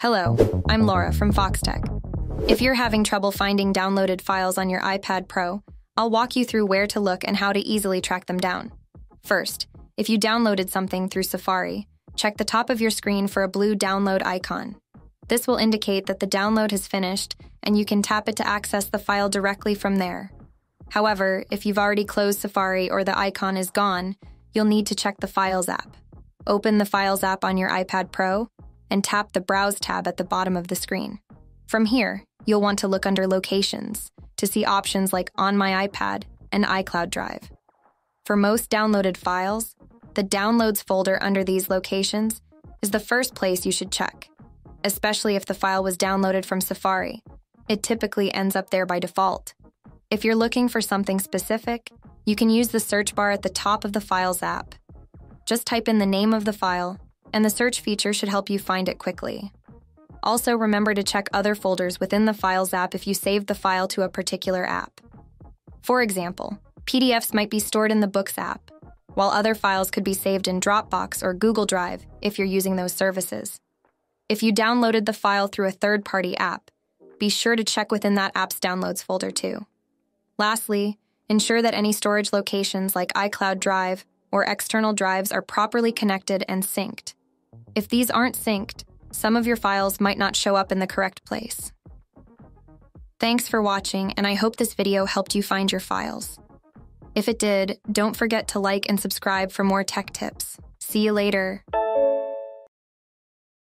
Hello, I'm Laura from Foxtecc. If you're having trouble finding downloaded files on your iPad Pro, I'll walk you through where to look and how to easily track them down. First, if you downloaded something through Safari, check the top of your screen for a blue download icon. This will indicate that the download has finished and you can tap it to access the file directly from there. However, if you've already closed Safari or the icon is gone, you'll need to check the Files app. Open the Files app on your iPad Pro and tap the Browse tab at the bottom of the screen. From here, you'll want to look under Locations to see options like On My iPad and iCloud Drive. For most downloaded files, the Downloads folder under these locations is the first place you should check, especially if the file was downloaded from Safari. It typically ends up there by default. If you're looking for something specific, you can use the search bar at the top of the Files app. Just type in the name of the file and the search feature should help you find it quickly. Also, remember to check other folders within the Files app if you saved the file to a particular app. For example, PDFs might be stored in the Books app, while other files could be saved in Dropbox or Google Drive if you're using those services. If you downloaded the file through a third party app, be sure to check within that app's downloads folder too. Lastly, ensure that any storage locations like iCloud Drive or external drives are properly connected and synced. If these aren't synced, some of your files might not show up in the correct place. Thanks for watching, and I hope this video helped you find your files. If it did, don't forget to like and subscribe for more tech tips. See you later.